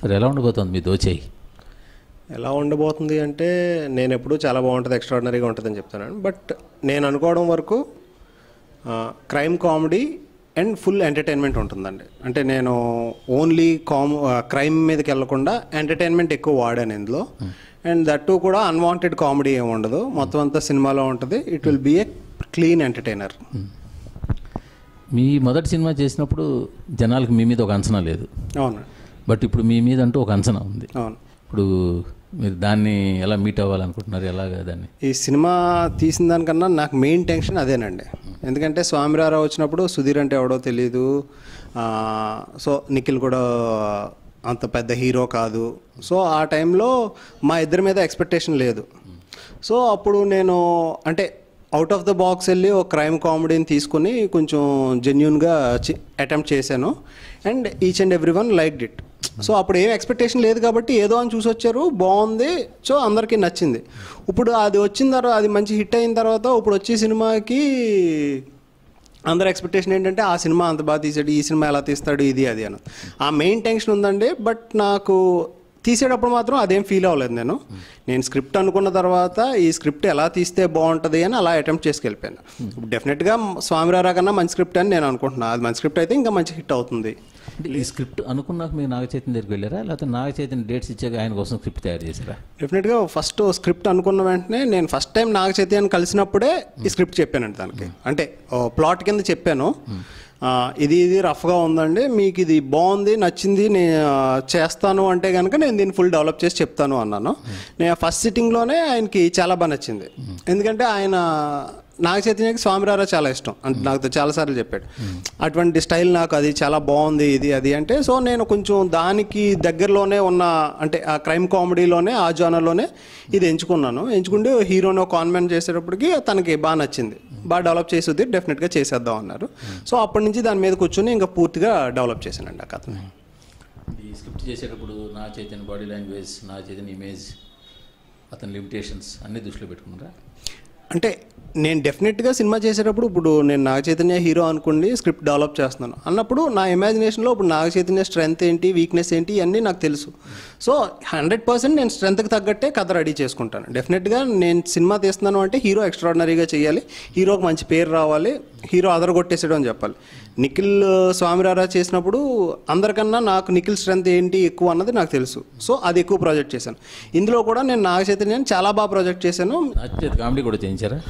సరే ఎలా ఉండబోతుంది మీ దోచేయి? ఎలా ఉండబోతుంది అంటే నేను ఎప్పుడూ చాలా బాగుంటుంది ఎక్స్ట్రాడినరీగా ఉంటుందని చెప్తున్నాను. బట్ నేను అనుకోవడం వరకు crime comedy and full entertainment ఉంటుందండి. అంటే నేను ఓన్లీ కామ్ క్రైమ్ మీదకి వెళ్ళకుండా ఎంటర్టైన్మెంట్ ఎక్కువ వాడాను ఇందులో. అండ్ దట్ కూడా అన్వాంటెడ్ కామెడీ ఏమి ఉండదు. మొత్తం అంతా సినిమాలో ఉంటుంది. It will be a clean entertainer మీ మొదటి సినిమా చేసినప్పుడు జనాలకు మీ మీద ఒక అంచనా లేదు. అవును బట్ ఇప్పుడు మీ మీద అంటూ ఒక అంచనా ఉంది. అవును. ఇప్పుడు మీరు దాన్ని ఎలా మీట్ అవ్వాలనుకుంటున్నారు? ఎలాగా దాన్ని? ఈ సినిమా తీసిన దానికన్నా నాకు మెయిన్ టెన్షన్ అదేనండి. ఎందుకంటే స్వామిరారావు వచ్చినప్పుడు సుధీర్ అంటే ఎవడో తెలియదు సో నిఖిల్ కూడా అంత పెద్ద హీరో కాదు. సో ఆ టైంలో మా ఇద్దరి మీద ఎక్స్పెక్టేషన్ లేదు. సో అప్పుడు నేను అంటే అవుట్ ఆఫ్ ద బాక్స్ వెళ్ళి ఒక క్రైమ్ కామెడీని తీసుకుని కొంచెం జెన్యున్గా అటెంప్ట్ చేశాను. And each and every one like it. So అప్పుడు ఏం ఎక్స్పెక్టేషన్ లేదు కాబట్టి ఏదో అని చూసి వచ్చారు బాగుంది. సో అందరికీ నచ్చింది. ఇప్పుడు అది వచ్చిన తర్వాత అది మంచి హిట్ అయిన తర్వాత ఇప్పుడు వచ్చే సినిమాకి అందరు ఎక్స్పెక్టేషన్ ఏంటంటే ఆ సినిమా అంత బాగా తీసాడు ఈ సినిమా ఎలా తీస్తాడు ఇది అది అని ఆ మెయిన్ టెన్షన్ ఉందండి బట్ నాకు తీసేటప్పుడు మాత్రం అదేం ఫీల్ అవ్వలేదు నేను. నేను స్క్రిప్ట్ అనుకున్న తర్వాత ఈ స్క్రిప్ట్ ఎలా తీస్తే బాగుంటుంది అని అలా అటెంప్ట్ చేసుకెళ్ళిపోయాను. ఇప్పుడు డెఫినెట్గా స్వామిరారా కన్నా మంచి స్క్రిప్ట్ అని నేను అనుకుంటున్నాను అది మంచి స్క్రిప్ట్ అయితే ఇంకా మంచి హిట్ అవుతుంది. ఈ స్క్రిప్ట్ అనుకున్నాక మీరు నాగ చైతన్య దగ్గరికి వెళ్ళారా? లేకపోతే నాగ చైతన్య డేట్స్ ఇచ్చాక ఆయన కోసం స్క్రిప్ట్ తయారు చేశారా? డెఫినెట్గా ఫస్ట్ స్క్రిప్ట్ అనుకున్న వెంటనే నేను ఫస్ట్ టైం నాగ చైతన్యాన్ని కలిసినప్పుడే ఈ స్క్రిప్ట్ చెప్పానండి దానికి. అంటే ప్లాట్ కింద చెప్పాను. ఆ, ఇది ఇది రఫ్గా ఉందండి. మీకు ఇది బాగుంది నచ్చింది నేను చేస్తాను అంటే కనుక నేను దీన్ని ఫుల్ డెవలప్ చేసి చెప్తాను అన్నాను. నేను ఫస్ట్ సిట్టింగ్లోనే ఆయనకి చాలా బాగా నచ్చింది. ఎందుకంటే ఆయన నాగ చైతన్యకి స్వామిరారా చాలా ఇష్టం. అంటే నాకు చాలాసార్లు చెప్పాడు. అటువంటి స్టైల్ నాకు అది చాలా బాగుంది ఇది అది అంటే సో నేను కొంచెం దానికి దగ్గరలోనే ఉన్న అంటే ఆ క్రైమ్ కామెడీలోనే ఆ జానర్లోనే ఇది ఎంచుకున్నాను. ఎంచుకుంటే హీరోని కాన్వెంట్ చేసేటప్పటికి తనకి బాగా నచ్చింది. బాగా డెవలప్ చేసేది డెఫినెట్గా చేసేద్దాం అన్నారు. సో అప్పటి నుంచి దాని మీద కూర్చొని ఇంకా పూర్తిగా డెవలప్ చేశానండి ఆ కథని ఈ స్క్రిప్ట్ చేసేటప్పుడు నా చైతన్య బాడీ లాంగ్వేజ్ నా చైతన్య ఇమేజ్ అతని లిమిటేషన్స్ అన్ని దృష్టిలో పెట్టుకున్నారా? అంటే నేను డెఫినెట్గా సినిమా చేసేటప్పుడు ఇప్పుడు నేను నాగ చైతన్య హీరో అనుకోండి స్క్రిప్ట్ డెవలప్ చేస్తున్నాను. అన్నప్పుడు నా ఇమాజినేషన్లో ఇప్పుడు నాగ చైతన్య స్ట్రెంత్ ఏంటి వీక్నెస్ ఏంటి అన్నీ నాకు తెలుసు. సో హండ్రెడ్ పర్సెంట్ నేను స్ట్రెంత్కి తగ్గట్టే కథ రెడీ చేసుకుంటాను. డెఫినెట్గా నేను సినిమా తీస్తున్నాను అంటే హీరో ఎక్స్ట్రాడినరీగా చేయాలి హీరోకి మంచి పేరు రావాలి హీరో అదరగొట్టేసాడు అని చెప్పాలి. నిఖిల్ స్వామిరారా చేసినప్పుడు అందరికన్నా నాకు నిఖిల్ స్ట్రెంత్ ఏంటి ఎక్కువ అన్నది నాకు తెలుసు. సో అది ఎక్కువ ప్రాజెక్ట్ చేశాను. ఇందులో కూడా నేను నాగ చైతన్యాన్ని చాలా బాగా ప్రాజెక్ట్ చేశాను. కామెడీ కూడా చేయించారా?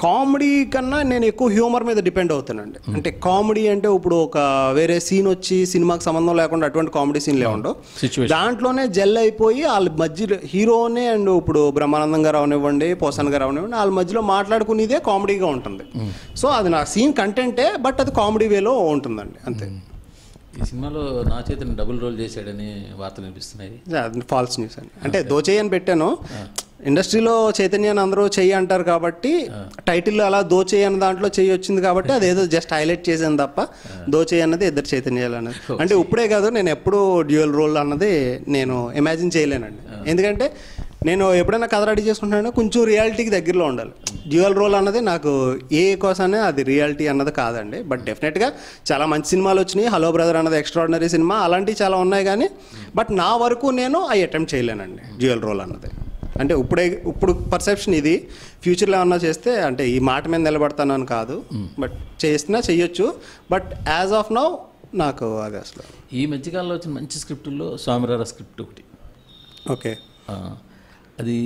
కామెడీ కన్నా నేను ఎక్కువ హ్యూమర్ మీద డిపెండ్ అవుతానండి. అంటే కామెడీ అంటే ఇప్పుడు ఒక వేరే సీన్ వచ్చి సినిమాకి సంబంధం లేకుండా అటువంటి కామెడీ సీన్లే ఉండవు. దాంట్లోనే జెల్ అయిపోయి వాళ్ళ మధ్యలో హీరోనే అండ్ ఇప్పుడు బ్రహ్మానందం గారు అవనివ్వండి పోసన్ గారు అవనివ్వండి వాళ్ళ మధ్యలో మాట్లాడుకునేదే కామెడీగా ఉంటుంది. సో అది నా సీన్ కంటెంటే బట్ అది కామెడీ వేలో ఉంటుందండి అంతే. ఈ సినిమాలో నా చేతిని డబుల్ రోల్ చేశాడని వార్తలు వినిపిస్తున్నాయి. అది ఫాల్స్ న్యూస్ అండి. అంటే దోచేయి అని పెట్టాను. ఇండస్ట్రీలో చైతన్యాన్ని అందరూ చెయ్యి అంటారు కాబట్టి టైటిల్ అలా దోచేయి అన్న దాంట్లో చెయ్యి వచ్చింది కాబట్టి అదేదో జస్ట్ హైలైట్ చేశాను తప్ప దోచేయి అన్నది ఇద్దరు చైతన్యాలు అన్నది. అంటే ఇప్పుడే కాదు నేను ఎప్పుడూ డ్యూయల్ రోల్ అన్నది నేను ఇమాజిన్ చేయలేనండి. ఎందుకంటే నేను ఎప్పుడైనా కథ రెడీ చేసుకుంటున్నా కొంచెం రియాలిటీకి దగ్గరలో ఉండాలి. డ్యూయల్ రోల్ అన్నది నాకు ఏ కోసమే అది రియాలిటీ అన్నది కాదండి. బట్ డెఫినెట్గా చాలా మంచి సినిమాలు వచ్చినాయి. హలో బ్రదర్ అన్నది ఎక్స్ట్రాడినరీ సినిమా అలాంటివి చాలా ఉన్నాయి కానీ బట్ నా వరకు నేను అవి అటెంప్ట్ చేయలేనండి డ్యూయల్ రోల్ అన్నది. అంటే ఇప్పుడే ఇప్పుడు పర్సెప్షన్ ఇది. ఫ్యూచర్లో ఏమన్నా చేస్తే అంటే ఈ మాట మీద నిలబడతానని కాదు. బట్ చేసినా చెయ్యొచ్చు. బట్ యాజ్ ఆఫ్ నౌ నాకు అది అసలు ఈ మధ్యకాలంలో వచ్చిన మంచి స్క్రిప్టుల్లో స్వామిరారా స్క్రిప్ట్ ఒకటి. ఓకే. అది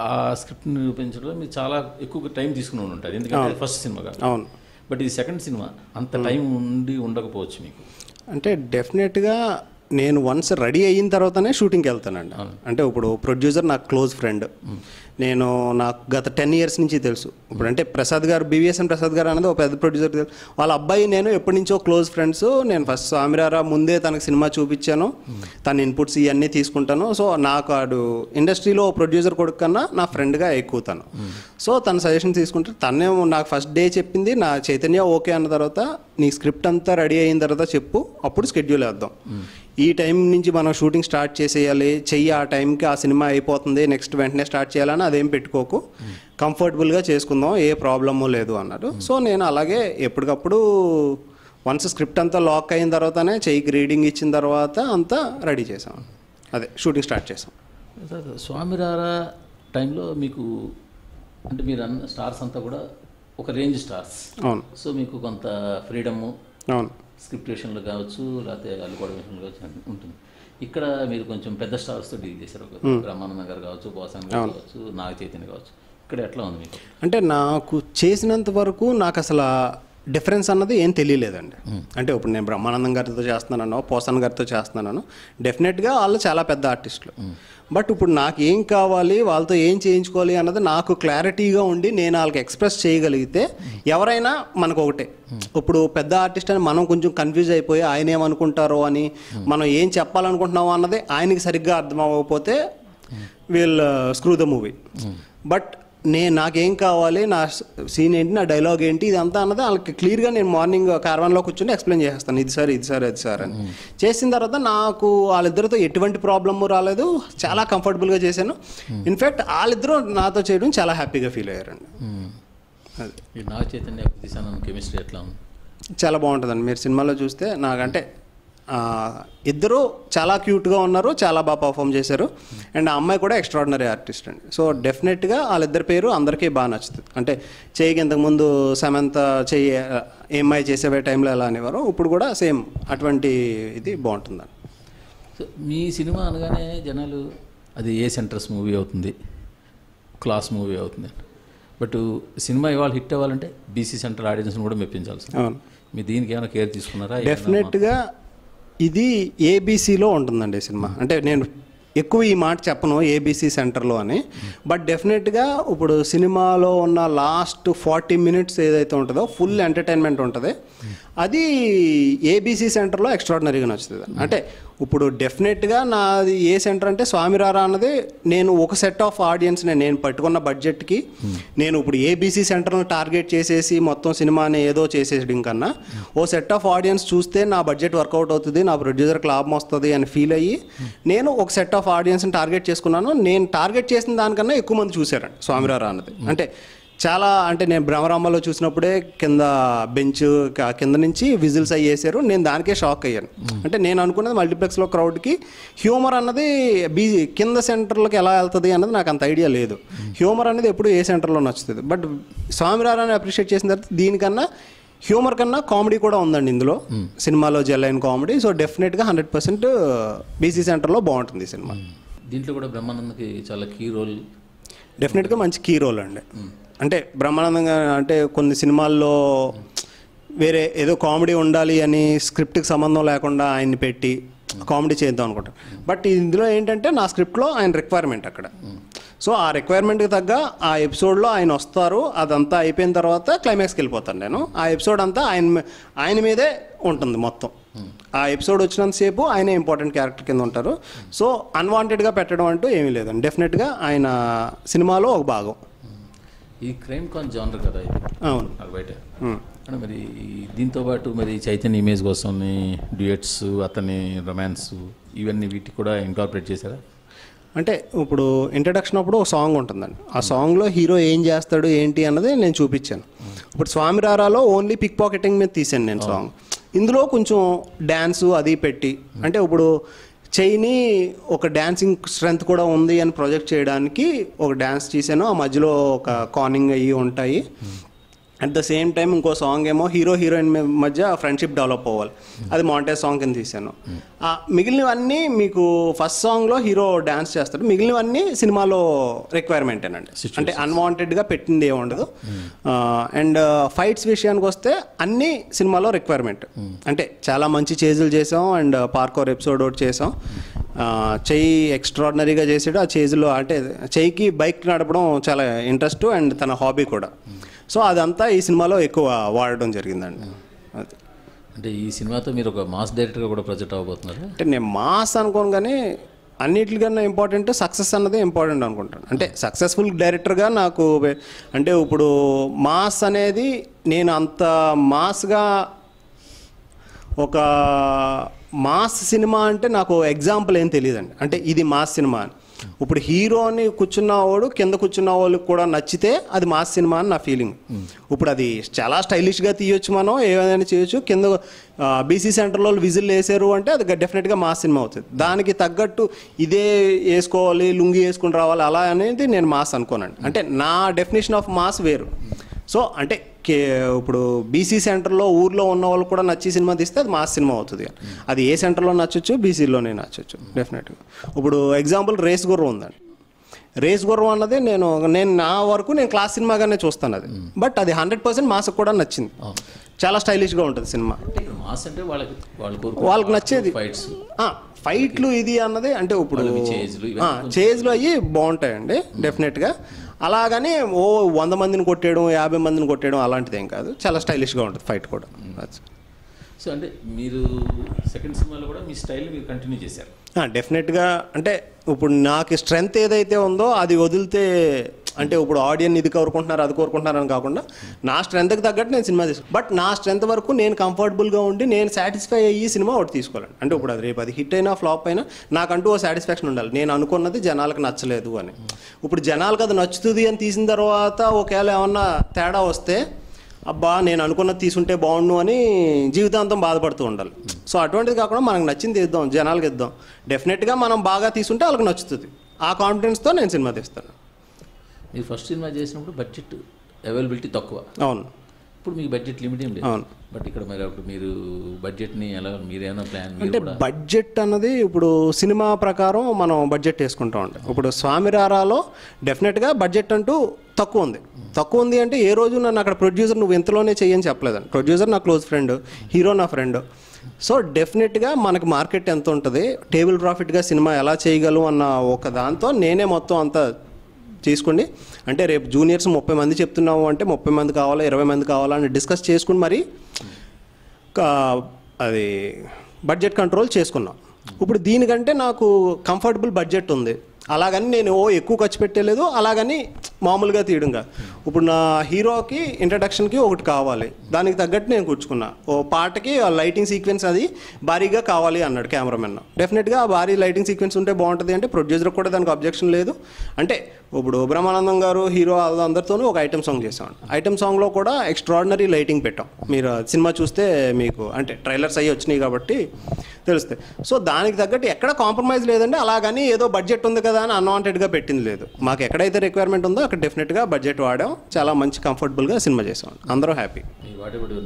ఆ స్క్రిప్ట్ని నిరూపించడంలో మీరు చాలా ఎక్కువ టైం తీసుకుని ఉంటారు. ఎందుకంటే ఫస్ట్ సినిమా కాదు అవును. బట్ ఇది సెకండ్ సినిమా. అంత టైం ఉండి ఉండకపోవచ్చు మీకు. అంటే డెఫినెట్గా నేను వన్స్ రెడీ అయిన తర్వాతనే షూటింగ్కి వెళ్తానండి. అంటే ఇప్పుడు ప్రొడ్యూసర్ నాకు క్లోజ్ ఫ్రెండ్ నేను నాకు గత టెన్ ఇయర్స్ నుంచి తెలుసు. ఇప్పుడు అంటే ప్రసాద్ గారు బీవీఎస్ఎన్ ప్రసాద్ గారు అనేది ఒక పెద్ద ప్రొడ్యూసర్ తెలుసు. వాళ్ళ అబ్బాయి నేను ఎప్పటి నుంచో క్లోజ్ ఫ్రెండ్స్ నేను ఫస్ట్ స్వామిరారా ముందే తనకు సినిమా చూపించాను. తన ఇన్పుట్స్ ఇవన్నీ తీసుకుంటాను. సో నాకు ఆడు ఇండస్ట్రీలో ప్రొడ్యూసర్ కొడుకు కన్నా నా ఫ్రెండ్గా ఎక్కువ తను. సో తన సజెషన్ తీసుకుంటే తనే నాకు ఫస్ట్ డే చెప్పింది. నా చైతన్య ఓకే అన్న తర్వాత నీ స్క్రిప్ట్ అంతా రెడీ అయిన తర్వాత చెప్పు. అప్పుడు స్కెడ్యూల్ వేద్దాం. ఈ టైం నుంచి మనం షూటింగ్ స్టార్ట్ చేసేయాలి. చెయ్యి ఆ టైంకి ఆ సినిమా అయిపోతుంది. నెక్స్ట్ వెంటనే స్టార్ట్ చేయాలని అదేం పెట్టుకోకు. కంఫర్టబుల్గా చేసుకుందాం. ఏ ప్రాబ్లము లేదు అన్నారు సో నేను అలాగే ఎప్పటికప్పుడు వన్స్ స్క్రిప్ట్ అంతా లాక్ అయిన తర్వాతనే చెయ్యికి రీడింగ్ ఇచ్చిన తర్వాత అంతా రెడీ చేసాం అదే షూటింగ్ స్టార్ట్ చేసాం స్వామిరారా టైంలో మీకు అంటే మీరు అన్న స్టార్స్ అంతా కూడా ఒక రేంజ్ స్టార్స్. అవును. సో మీకు కొంత ఫ్రీడము అవును. స్క్రిప్ట్ విషయంలో కావచ్చు లేకపోతే అల్లుకోవడం విషయంలో కావచ్చు ఉంటుంది. ఇక్కడ మీరు కొంచెం పెద్ద స్టార్స్తో డీల్ చేశారు ఒక బ్రహ్మానంద గారు కావచ్చు బోసాన్ గారు కావచ్చు నాగ చైతన్య కావచ్చు. ఇక్కడ ఎట్లా ఉంది మీకు? అంటే నాకు చేసినంత వరకు నాకు అసలు డిఫరెన్స్ అన్నది ఏం తెలియలేదండి. అంటే ఇప్పుడు నేను బ్రహ్మానందం గారితో చేస్తున్నాను పోసన్ గారితో చేస్తున్నాను డెఫినెట్గా వాళ్ళు చాలా పెద్ద ఆర్టిస్టులు. బట్ ఇప్పుడు నాకు ఏం కావాలి వాళ్ళతో ఏం చేయించుకోవాలి అన్నది నాకు క్లారిటీగా ఉండి నేను వాళ్ళకి ఎక్స్ప్రెస్ చేయగలిగితే ఎవరైనా మనకు ఒకటే. ఇప్పుడు పెద్ద ఆర్టిస్ట్ అని మనం కొంచెం కన్ఫ్యూజ్ అయిపోయి ఆయన ఏమనుకుంటారో అని మనం ఏం చెప్పాలనుకుంటున్నామో అన్నది ఆయనకి సరిగ్గా అర్థం అవ్వకపోతే we'll screw the movie but నేను నాకేం కావాలి నా సీన్ ఏంటి నా డైలాగ్ ఏంటి ఇదంతా అన్నది వాళ్ళకి క్లియర్గా నేను మార్నింగ్ కార్వాన్లో కూర్చొని ఎక్స్ప్లెయిన్ చేస్తాను ఇది సార్ ఇది సార్ ఇది సార్ అని. చేసిన తర్వాత నాకు వాళ్ళిద్దరితో ఎటువంటి ప్రాబ్లము రాలేదు. చాలా కంఫర్టబుల్గా చేశాను. ఇన్ఫ్యాక్ట్ వాళ్ళిద్దరూ నాతో చేయడం చాలా హ్యాపీగా ఫీల్ అయ్యారండి. అది. నాగ చైతన్య కెమిస్ట్రీ ఎట్లా ఉంది? చాలా బాగుంటుందండి. మీరు సినిమాలో చూస్తే నాకంటే ఇద్దరు చాలా క్యూట్గా ఉన్నారు చాలా బాగా పర్ఫామ్ చేశారు. అండ్ ఆ అమ్మాయి కూడా ఎక్స్ట్రాడినరీ ఆర్టిస్ట్ అండి. సో డెఫినెట్గా వాళ్ళిద్దరి పేరు అందరికీ బాగా నచ్చుతుంది. అంటే చేయికి ఇంతకుముందు సమంత చెయ్యి ఏమ్మాయి చేసే టైంలో ఎలా అనేవారు ఇప్పుడు కూడా సేమ్ అటువంటి ఇది బాగుంటుందండి. సో మీ సినిమా అనగానే జనాలు అది ఏ సెంటర్స్ మూవీ అవుతుంది? క్లాస్ మూవీ అవుతుంది. బట్ సినిమా ఇవాళ హిట్ అవ్వాలంటే బీసీ సెంటర్ ఆడియన్స్ని కూడా మెప్పించాల్సి అవును. మీ దీనికి ఏమైనా కేర్ తీసుకున్నారా? డెఫినెట్గా ఇది ఏబీసీలో ఉంటుందండి సినిమా. అంటే నేను ఎక్కువ ఈ మాట చెప్పను ఏబీసీ సెంటర్లో అని. బట్ డెఫినెట్గా ఇప్పుడు సినిమాలో ఉన్న లాస్ట్ ఫార్టీ మినిట్స్ ఏదైతే ఉంటుందో ఫుల్ ఎంటర్టైన్మెంట్ ఉంటుంది. అది ఏబీసీ సెంటర్లో ఎక్స్ట్రాడినరీగా నచ్చుతుంది. అంటే ఇప్పుడు డెఫినెట్గా నాది ఏ సెంటర్ అంటే స్వామిరారా అన్నది నేను ఒక సెట్ ఆఫ్ ఆడియన్స్ని నేను పట్టుకున్న బడ్జెట్కి నేను ఇప్పుడు ఏబీసీ సెంటర్ను టార్గెట్ చేసేసి మొత్తం సినిమాని ఏదో చేసేయడం కన్నా ఓ సెట్ ఆఫ్ ఆడియన్స్ చూస్తే నా బడ్జెట్ వర్కౌట్ అవుతుంది నా ప్రొడ్యూసర్కి లాభం వస్తుంది అని ఫీల్ అయ్యి నేను ఒక సెట్ ఆఫ్ ఆడియన్స్ని టార్గెట్ చేసుకున్నాను. నేను టార్గెట్ చేసిన దానికన్నా ఎక్కువ మంది చూశారండి స్వామిరారా అన్నది. అంటే చాలా అంటే నేను భ్రమరామలో చూసినప్పుడే కింద బెంచ్ కింద నుంచి విజిల్స్ అయ్యి వేసారు నేను దానికే షాక్ అయ్యాను. అంటే నేను అనుకున్నది మల్టీప్లెక్స్లో క్రౌడ్కి హ్యూమర్ అన్నది బీ కింద సెంటర్లోకి ఎలా వెళ్తుంది అన్నది నాకు అంత ఐడియా లేదు. హ్యూమర్ అనేది ఎప్పుడు ఏ సెంటర్లో నచ్చుతుంది. బట్ స్వామిరారాన్ని అప్రిషియేట్ చేసిన తర్వాత దీనికన్నా హ్యూమర్ కన్నా కామెడీ కూడా ఉందండి ఇందులో. సినిమాలో జెల్లైన్ కామెడీ. సో డెఫినెట్గా హండ్రెడ్ పర్సెంట్ బీసీ సెంటర్లో బాగుంటుంది ఈ సినిమా. దీంట్లో కూడా బ్రహ్మానందకి చాలా కీ రోల్. డెఫినెట్గా మంచి కీ రోల్ అండి. అంటే బ్రహ్మానందంగా అంటే కొన్ని సినిమాల్లో వేరే ఏదో కామెడీ ఉండాలి అని స్క్రిప్ట్కి సంబంధం లేకుండా ఆయన్ని పెట్టి కామెడీ చేద్దాం అనుకుంటాను బట్ ఇందులో ఏంటంటే నా స్క్రిప్ట్లో ఆయన రిక్వైర్మెంట్ అక్కడ. సో ఆ రిక్వైర్మెంట్కి తగ్గ ఆ ఎపిసోడ్లో ఆయన వస్తారు. అదంతా అయిపోయిన తర్వాత క్లైమాక్స్కి వెళ్ళిపోతాను నేను. ఆ ఎపిసోడ్ అంతా ఆయన ఆయన మీదే ఉంటుంది మొత్తం. ఆ ఎపిసోడ్ వచ్చినంతసేపు ఆయన ఇంపార్టెంట్ క్యారెక్టర్ కింద ఉంటారు. సో అన్వాంటెడ్గా పెట్టడం అంటూ ఏమీ లేదండి. డెఫినెట్గా ఆయన సినిమాలో ఒక భాగం. ఈ క్రైమ్ కాన్ జానర్ కదా ఇది? అవును. నాకు బయట. మరి దీంతో పాటు మరి చైతన్య ఇమేజ్ కోసం డ్యూయట్స్ అతని రొమాన్స్ ఇవన్నీ వీటికి కూడా ఇన్కార్పొరేట్ చేశారా? అంటే ఇప్పుడు ఇంట్రడక్షన్ అప్పుడు ఒక సాంగ్ ఉంటుందండి. ఆ సాంగ్లో హీరో ఏం చేస్తాడు ఏంటి అన్నది నేను చూపించాను. ఇప్పుడు స్వామి రారాలో ఓన్లీ పిక్ పాకెటింగ్ మీద తీసాను నేను సాంగ్ ఇందులో కొంచెం డ్యాన్స్ అది పెట్టి అంటే ఇప్పుడు చైని ఒక డ్యాన్సింగ్ స్ట్రెంత్ కూడా ఉంది అని ప్రొజెక్ట్ చేయడానికి ఒక డ్యాన్స్ చేశాను ఆ మధ్యలో ఒక కానింగ్ అయ్యి ఉంటాయి. అట్ ద సేమ్ టైం ఇంకో సాంగ్ ఏమో హీరో హీరోయిన్ మధ్య ఫ్రెండ్షిప్ డెవలప్ అవ్వాలి. అది మాంటేజ్ సాంగ్ కింద తీశాను. ఆ మిగిలినవన్నీ మీకు ఫస్ట్ సాంగ్లో హీరో డ్యాన్స్ చేస్తాడు. మిగిలినవన్నీ సినిమాలో రిక్వైర్మెంటేనండి అంటే అన్వాంటెడ్గా పెట్టింది ఏమి ఉండదు. అండ్ ఫైట్స్ విషయానికి వస్తే అన్నీ సినిమాలో రిక్వైర్మెంట్ అంటే చాలా మంచి చేజులు చేసాం అండ్ పార్కోర్ ఎపిసోడ్ ఒకటి చేసాం. చెయ్యి ఎక్స్ట్రాడినరీగా చేసాడు. ఆ చేజులో అంటే చెయ్యికి బైక్ నడపడం చాలా ఇంట్రెస్ట్ అండ్ తన హాబీ కూడా. సో అదంతా ఈ సినిమాలో ఎక్కువ వాడడం జరిగిందండి. అది. అంటే ఈ సినిమాతో మీరు ఒక మాస్ డైరెక్టర్గా కూడా ప్రొజెక్ట్ అవ్వబోతున్నారు? అంటే నేను మాస్ అనుకోను కానీ అన్నిటికన్నా ఇంపార్టెంట్ సక్సెస్ అన్నది ఇంపార్టెంట్ అనుకుంటాను. అంటే సక్సెస్ఫుల్ డైరెక్టర్గా నాకు అంటే ఇప్పుడు మాస్ అనేది నేను అంత మాస్గా ఒక మాస్ సినిమా అంటే నాకు ఎగ్జాంపుల్ ఏం తెలియదండి. అంటే ఇది మాస్ సినిమా అని. ఇప్పుడు హీరోని అని కూర్చున్నవాడు కింద కూర్చున్న వాళ్ళకి కూడా నచ్చితే అది మాస్ సినిమా అని నా ఫీలింగ్. ఇప్పుడు అది చాలా స్టైలిష్గా తీయొచ్చు మనం ఏదైనా చేయొచ్చు. కింద బీసీ సెంటర్లో విజిల్ వేసారు అంటే అది డెఫినెట్గా మా సినిమా అవుతుంది. దానికి తగ్గట్టు ఇదే వేసుకోవాలి లుంగి వేసుకుని రావాలి అలా అనేది నేను మాస్ అనుకోనండి. అంటే నా డెఫినేషన్ ఆఫ్ మాస్ వేరు. సో అంటే ఇప్పుడు బీసీ సెంటర్లో ఊర్లో ఉన్న వాళ్ళు కూడా నచ్చి సినిమా తీస్తే అది మాస్ సినిమా అవుతుంది అది ఏ సెంటర్లో నచ్చొచ్చు బీసీలోనే నచ్చొచ్చు డెఫినెట్గా ఇప్పుడు ఎగ్జాంపుల్ రేస్ గుర్రం ఉందండి. రేస్ గుర్రం అన్నది నేను నేను నా వరకు నేను క్లాస్ సినిమాగానే చూస్తాను అది. బట్ అది హండ్రెడ్ పర్సెంట్ మాస్కి కూడా నచ్చింది. చాలా స్టైలిష్గా ఉంటుంది సినిమా. ఇక్కడ మాస్ అంటే వాళ్ళకి వాళ్ళు వాళ్ళకి నచ్చేది. ఫైట్స్ ఫైట్లు ఇది అన్నది అంటే ఇప్పుడు చేజ్లు అయ్యి బాగుంటాయండి డెఫినెట్గా అలాగని ఓ వంద మందిని కొట్టేయడం యాభై మందిని కొట్టేయడం అలాంటిది కాదు. చాలా స్టైలిష్గా ఉంటుంది ఫైట్ కూడా. సో అంటే మీరు సెకండ్ సినిమాలో కూడా మీ స్టైల్ మీరు కంటిన్యూ చేశారు. డెఫినెట్గా అంటే ఇప్పుడు నాకు స్ట్రెంగ్త్ ఏదైతే ఉందో అది వదిలితే అంటే ఇప్పుడు ఆడియన్ ఇది కోరుకుంటున్నారు అది కోరుకుంటున్నారు అని కాకుండా నా స్ట్రెంత్కి తగ్గట్టు నేను సినిమా తీసుకు బట్ నా స్ట్రెంత్ వరకు నేను కంఫర్టబుల్గా ఉండి నేను సాటిస్ఫై అయ్యి సినిమా ఒకటి తీసుకోవాలండి అంటే ఇప్పుడు అది రేపు అది హిట్ అయినా ఫ్లాప్ అయినా నాకంటూ ఓ సాటిస్ఫాక్షన్ ఉండాలి. నేను అనుకున్నది జనాలకు నచ్చలేదు అని. ఇప్పుడు జనాలకు అది నచ్చుతుంది అని తీసిన తర్వాత ఒకవేళ ఏమన్నా తేడా వస్తే అబ్బా నేను అనుకున్నది తీసుంటే బాగుండు అని జీవితాంతం బాధపడుతూ ఉండాలి. సో అటువంటిది కాకుండా మనకు నచ్చింది ఇద్దాం జనాలకి ఇద్దాం. డెఫినెట్గా మనం బాగా తీసుంటే వాళ్ళకి నచ్చుతుంది. ఆ కాన్ఫిడెన్స్తో నేను సినిమా తీస్తాను. మీరు ఫస్ట్ సినిమా చేసినప్పుడు బడ్జెట్ అవైలబిలిటీ తక్కువ. అవును. ఇప్పుడు మీకు బడ్జెట్ లిమిట్ ఏం లేదు. అవును. బట్ ఇక్కడ మరి అప్పుడు మీరు బడ్జెట్ని ఎలా మీరేమైనా ప్లాన్ అంటే బడ్జెట్ అన్నది ఇప్పుడు సినిమా ప్రకారం మనం బడ్జెట్ వేసుకుంటా ఉంటాం ఇప్పుడు స్వామిరారాలో డెఫినెట్గా బడ్జెట్ అంటూ తక్కువ ఉంది. తక్కువ ఉంది అంటే ఏ రోజు నన్ను అక్కడ ప్రొడ్యూసర్ నువ్వు ఇంతలోనే చెయ్యని చెప్పలేదండి ప్రొడ్యూసర్ నా క్లోజ్ ఫ్రెండ్ హీరో నా ఫ్రెండ్ సో డెఫినెట్గా మనకి మార్కెట్ ఎంత ఉంటుంది? టేబుల్ ప్రాఫిట్గా సినిమా ఎలా చేయగలం అన్న ఒక దాంతో నేనే మొత్తం అంతా చేసుకోండి అంటే రేపు జూనియర్స్ ముప్పై మంది చెప్తున్నాము అంటే ముప్పై మంది కావాలా ఇరవై మంది కావాలా అని డిస్కస్ చేసుకుని మరి కా- అది బడ్జెట్ కంట్రోల్ చేసుకున్నాం. ఇప్పుడు దీనికంటే నాకు కంఫర్టబుల్ బడ్జెట్ ఉంది. అలాగని నేను ఓ ఎక్కువ ఖర్చు పెట్టలేదు అలాగని మామూలుగా తీయడంగా. ఇప్పుడు నా హీరోకి ఇంట్రడక్షన్కి ఒకటి కావాలి. దానికి తగ్గట్టు నేను కూర్చుకున్నా. ఓ పాటకి ఆ లైటింగ్ సీక్వెన్స్ అది భారీగా కావాలి అన్నాడు కెమెరామెన్ డెఫినెట్గా ఆ భారీ లైటింగ్ సీక్వెన్స్ ఉంటే బాగుంటుంది అంటే ప్రొడ్యూసర్ కూడా దానికి అబ్జెక్షన్ లేదు. అంటే ఇప్పుడు బ్రహ్మానందం గారు హీరో అందరితోనూ ఒక ఐటమ్ సాంగ్ చేసాం ఐటమ్ సాంగ్లో కూడా ఎక్స్ట్రాడినరీ లైటింగ్ పెట్టాం. మీరు సినిమా చూస్తే మీకు అంటే ట్రైలర్స్ అయ్యి వచ్చినాయి కాబట్టి తెలుస్తాయి. సో దానికి తగ్గట్టు ఎక్కడ కాంప్రమైజ్ లేదండి అలాగని ఏదో బడ్జెట్ ఉంది కదా అని అన్వాంటెడ్గా పెట్టింది లేదు. మాకు ఎక్కడైతే రిక్వైర్మెంట్ ఉందో అక్కడ డెఫినెట్గా బడ్జెట్ వాడాం చాలా మంచి కంఫర్టబుల్గా సినిమా చేసాం. అందరూ happy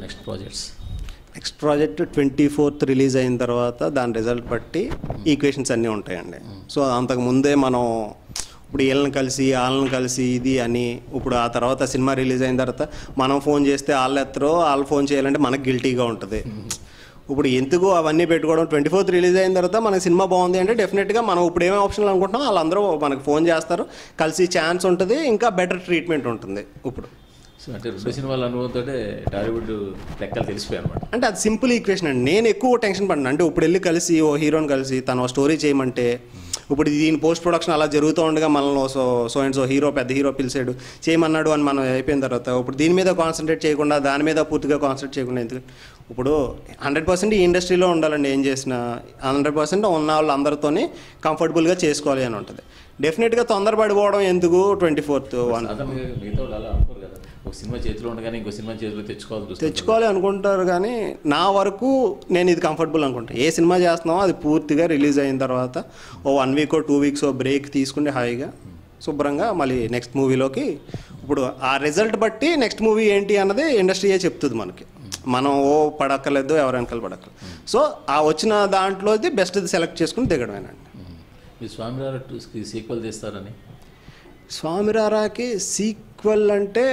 next projects next project twenty fourth release అయిన తర్వాత దాని రిజల్ట్ బట్టి ఈక్వేషన్స్ అన్నీ ఉంటాయండి. సో అంతకు ముందే మనం ఇప్పుడు వీళ్ళని కలిసి వాళ్ళని కలిసి ఇది అని ఇప్పుడు ఆ తర్వాత సినిమా రిలీజ్ అయిన తర్వాత మనం ఫోన్ చేస్తే వాళ్ళు ఎత్తరో వాళ్ళు ఫోన్ చేయాలంటే మనకు గిల్టీగా ఉంటుంది. ఇప్పుడు ఎందుకు అవన్నీ పెట్టుకోవడం? ట్వంటీ ఫోర్త్ రిలీజ్ అయిన తర్వాత మనకి సినిమా బాగుంది అంటే డెఫినెట్గా మనం ఇప్పుడు ఏమేమి ఆప్షన్లు అనుకుంటున్నాం వాళ్ళందరూ మనకు ఫోన్ చేస్తారు. కలిసి ఛాన్స్ ఉంటుంది ఇంకా బెటర్ ట్రీట్మెంట్ ఉంటుంది ఇప్పుడు. అంటే రెండు సినిమాల అనుభవంతో టాలీవుడ్ లెక్కలు తెలిసిపోయాయి అనమాట అంటే అది సింపుల్ ఈక్వేషన్ అండి. నేను ఎక్కువ టెన్షన్ పడినా. అంటే ఇప్పుడు వెళ్ళి కలిసి ఓ హీరోని కలిసి తను స్టోరీ చేయమంటే ఇప్పుడు దీని పోస్ట్ ప్రొడక్షన్ అలా జరుగుతూ ఉండగా మనల్ని so so and so hero పెద్ద హీరో పిలిచాడు చేయమన్నాడు అని మనం అయిపోయిన తర్వాత ఇప్పుడు దీని మీద కాన్సన్ట్రేట్ చేయకుండా దాని మీద పూర్తిగా కాన్సన్ట్రేట్ చేయకుండా ఎందుకు ఇప్పుడు హండ్రెడ్ పర్సెంట్ ఈ ఇండస్ట్రీలో ఉండాలండి ఏం చేసినా. హండ్రెడ్ పర్సెంట్ ఉన్న వాళ్ళు అందరితోని కంఫర్టబుల్గా చేసుకోవాలి అని ఉంటుంది. డెఫినెట్గా తొందరపడిపోవడం ఎందుకు ట్వంటీ ఫోర్త్ వన్? ఒక సినిమా చేతిలో ఉండగానే ఇంకో సినిమా చేతిలో తెచ్చుకోవాల్సి వస్తుంది. తెచ్చుకోవాలి అనుకుంటారు కానీ నా వరకు నేను ఇది కంఫర్టబుల్ అనుకుంటా. ఏ సినిమా చేస్తున్నామో అది పూర్తిగా రిలీజ్ అయిన తర్వాత ఓ one week two weeks break తీసుకుంటే హాయిగా శుభ్రంగా మళ్ళీ నెక్స్ట్ మూవీలోకి. ఇప్పుడు ఆ రిజల్ట్ బట్టి నెక్స్ట్ మూవీ ఏంటి అన్నది ఇండస్ట్రీయే చెప్తుంది మనకి. మనం ఓ పడక్కర్లేదు ఎవరు వెనకాల పడక్కర్లేదు. సో ఆ వచ్చిన దాంట్లోది బెస్ట్ సెలెక్ట్ చేసుకుని దిగడమేనండి. మీరు స్వామివారి టూస్కి సీక్వెల్ తీస్తారని స్వామిరారాకి సీక్వెల్ అంటే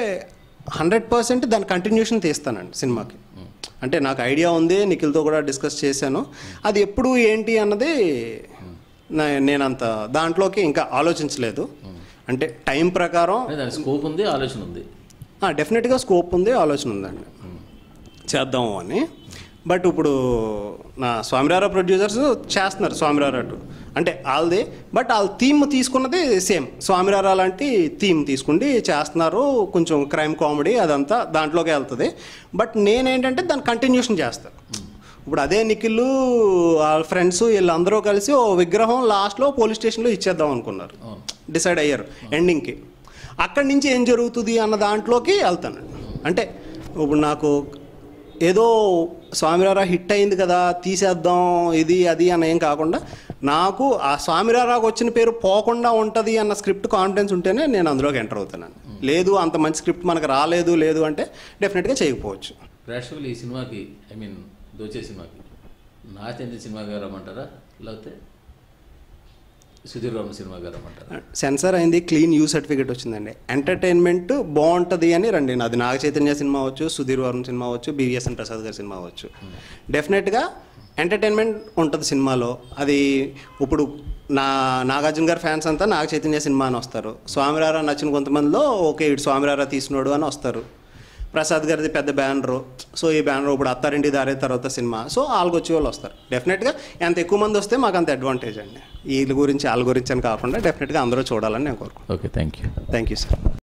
హండ్రెడ్ పర్సెంట్ దాని కంటిన్యూషన్ తీస్తానండి సినిమాకి. అంటే నాకు ఐడియా ఉంది నిఖిల్తో కూడా డిస్కస్ చేశాను. అది ఎప్పుడు ఏంటి అన్నది నేనంత దాంట్లోకి ఇంకా ఆలోచించలేదు. అంటే టైం ప్రకారం స్కోప్ ఉంది ఆలోచన ఉంది? డెఫినెట్గా స్కోప్ ఉంది ఆలోచన ఉందండి. చేద్దాము అని. బట్ ఇప్పుడు నా స్వామిరారా ప్రొడ్యూసర్స్ చేస్తున్నారు స్వామిరారా టూ. అంటే వాళ్ళది బట్ వాళ్ళ థీమ్ తీసుకున్నది సేమ్. స్వామిరారా లాంటి థీమ్ తీసుకుండి చేస్తున్నారు. కొంచెం క్రైమ్ కామెడీ అదంతా దాంట్లోకి వెళ్తుంది. బట్ నేనేంటంటే దాని కంటిన్యూషన్ చేస్తాను ఇప్పుడు అదే నిఖిల్ వాళ్ళ ఫ్రెండ్స్ వీళ్ళందరూ కలిసి ఓ విగ్రహం లాస్ట్లో పోలీస్ స్టేషన్లో ఇచ్చేద్దాం అనుకున్నారు. డిసైడ్ అయ్యారు ఎండింగ్కి. అక్కడి నుంచి ఏం జరుగుతుంది అన్న దాంట్లోకి వెళ్తాను. అంటే ఇప్పుడు నాకు ఏదో స్వామిరారా హిట్ అయింది కదా తీసేద్దాం ఇది అది అని ఏం కాకుండా నాకు ఆ స్వామిరారాకు వచ్చిన పేరు పోకుండా ఉంటుంది అన్న స్క్రిప్ట్ కాన్ఫిడెన్స్ ఉంటేనే నేను అందులోకి ఎంటర్ అవుతున్నాను. లేదు అంత మంచి స్క్రిప్ట్ మనకు రాలేదు లేదు అంటే డెఫినెట్గా చేయకపోవచ్చు. ప్రేక్షకులు ఈ సినిమాకి ఐ మీన్ దోచే సినిమాకి నా సినిమాగా రమ్మంటారా లేకపోతే సుధీర్ వర్మ సినిమా రమ్మంటారా. సెన్సార్ అయింది క్లీన్ యూ సర్టిఫికేట్ వచ్చిందండి. ఎంటర్టైన్మెంట్ బాగుంటుంది అని రండి. అది నాగ చైతన్య సినిమా అవచ్చు సుధీర్ వర్మ సినిమా అవ్వచ్చు బీవీఎస్ఎన్ ప్రసాద్ గారి సినిమా అవచ్చు డెఫినెట్గా ఎంటర్టైన్మెంట్ ఉంటుంది సినిమాలో. అది ఇప్పుడు నా నాగార్జున గారి ఫ్యాన్స్ అంతా నాగ చైతన్య సినిమా అని వస్తారు. స్వామిరారా నచ్చిన కొంతమందిలో ఓకే ఇటు స్వామిరారా తీసినోడు అని వస్తారు. ప్రసాద్ గారిది పెద్ద బ్యానరు. సో ఈ బ్యానర్ ఇప్పుడు అత్తారింటి దారే తర్వాత సినిమా. సో వాళ్ళకి వచ్చే వాళ్ళు వస్తారు. డెఫినెట్గా ఎంత ఎక్కువ మంది వస్తే మాకు అంత అడ్వాంటేజ్ అండి. వీళ్ళ గురించి వాళ్ళ గురించి అని కాకుండా డెఫినెట్గా అందరూ చూడాలని నేను కోరుకుంటున్నాను. Okay thank you thank you sir